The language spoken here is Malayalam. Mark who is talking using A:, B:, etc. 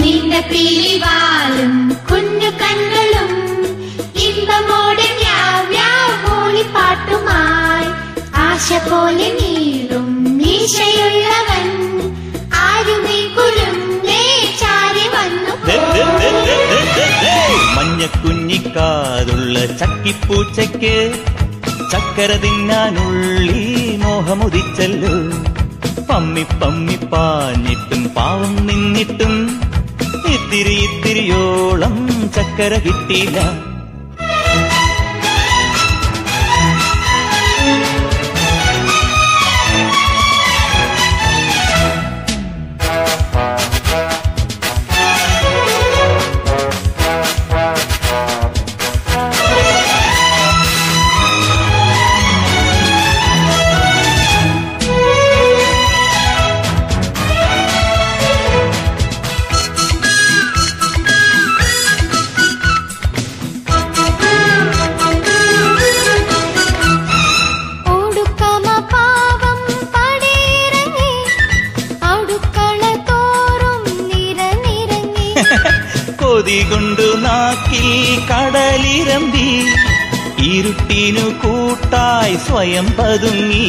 A: വെള്ളിപ്പീലിവാലും കുഞ്ഞു കണ്ണുകളും ഇമ്പമോടെ മൂളിപ്പാട്ടുമായി ആശ പോലെ നീളും മീശയുള്ളവൻ ആരുമേ കുരുന്നേ ചാരി വന്നു.
B: ദേ. മഞ്ഞക്കുഞ്ഞിക്കാതുള്ള ചക്കിപ്പൂച്ചയ്ക്ക് ചക്കര തിന്നാനുള്ളി മോഹമുദിച്ചല്ലോ. പമ്മി പമ്മി പാഞ്ഞിട്ടും പാവം നിന്നിട്ടും ഇത്തിരി ഇത്തിരിയോളം ചക്കര കിട്ടിയില്ല കൊതി കൊണ്ടു നാക്കിൽ കടലിരമ്പി ഇരുട്ടിനു കൂട്ടായി സ്വയം പതുങ്ങി.